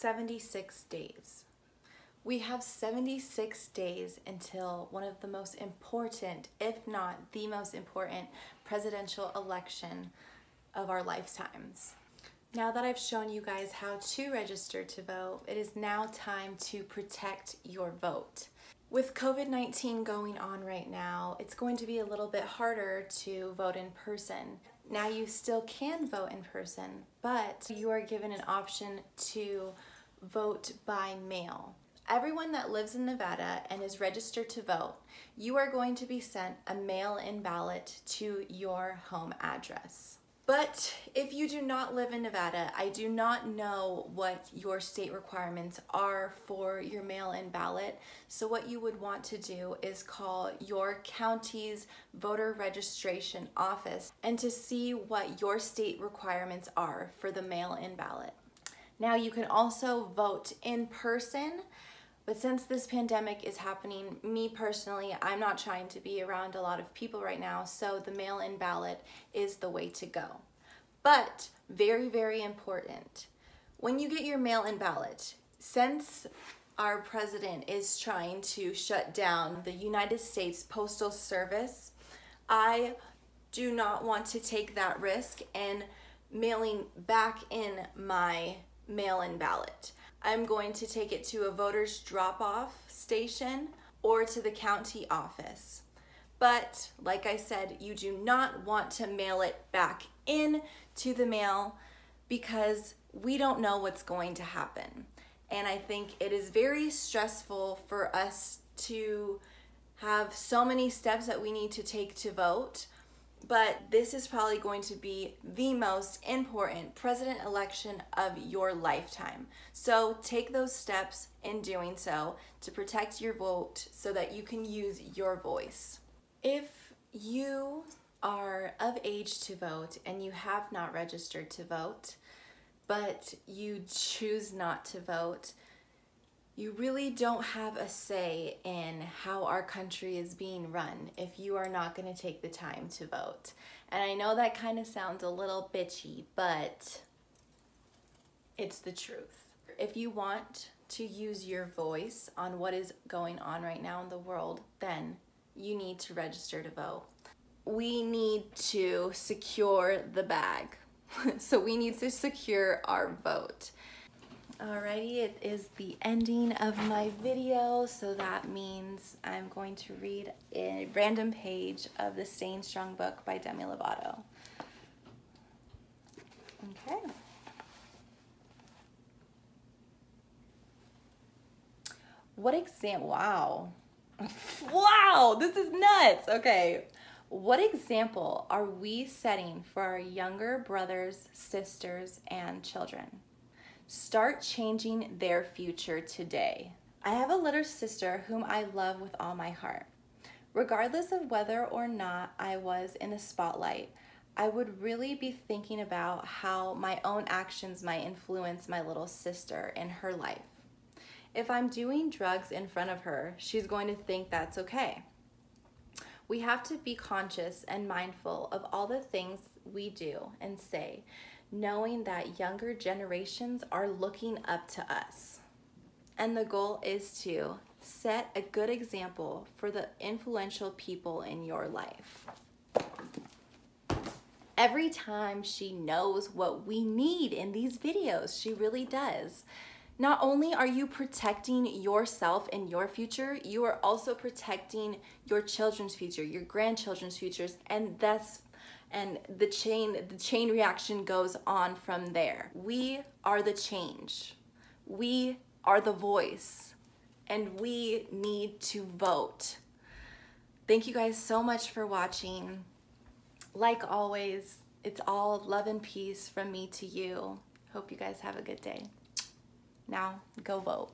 76 days. We have 76 days until one of the most important, if not the most important, presidential election of our lifetimes. Now that I've shown you guys how to register to vote, it is now time to protect your vote. With COVID-19 going on right now, it's going to be a little bit harder to vote in person. Now you still can vote in person, but you are given an option to vote by mail. Everyone that lives in Nevada and is registered to vote, you are going to be sent a mail-in ballot to your home address. But if you do not live in Nevada, I do not know what your state requirements are for your mail-in ballot. So what you would want to do is call your county's voter registration office and to see what your state requirements are for the mail-in ballot. Now you can also vote in person but since this pandemic is happening, me personally, I'm not trying to be around a lot of people right now, so the mail-in ballot is the way to go. But very, very important, when you get your mail-in ballot, since our president is trying to shut down the United States Postal Service, I do not want to take that risk and mailing back in my mail-in ballot. I'm going to take it to a voter's drop-off station or to the county office. But like I said, you do not want to mail it back in to the mail because we don't know what's going to happen. And I think it is very stressful for us to have so many steps that we need to take to vote but this is probably going to be the most important president election of your lifetime. So take those steps in doing so to protect your vote so that you can use your voice. If you are of age to vote and you have not registered to vote, but you choose not to vote, you really don't have a say in how our country is being run if you are not going to take the time to vote. And I know that kind of sounds a little bitchy, but it's the truth. If you want to use your voice on what is going on right now in the world, then you need to register to vote. We need to secure the bag. so we need to secure our vote. Alrighty, it is the ending of my video, so that means I'm going to read a random page of the Staying Strong book by Demi Lovato. Okay. What exam, wow. wow, this is nuts. Okay. What example are we setting for our younger brothers, sisters, and children? Start changing their future today. I have a little sister whom I love with all my heart. Regardless of whether or not I was in the spotlight, I would really be thinking about how my own actions might influence my little sister in her life. If I'm doing drugs in front of her, she's going to think that's okay. We have to be conscious and mindful of all the things we do and say knowing that younger generations are looking up to us. And the goal is to set a good example for the influential people in your life. Every time she knows what we need in these videos, she really does. Not only are you protecting yourself and your future, you are also protecting your children's future, your grandchildren's futures, and that's and the chain the chain reaction goes on from there. We are the change. We are the voice and we need to vote. Thank you guys so much for watching. Like always, it's all love and peace from me to you. Hope you guys have a good day. Now, go vote.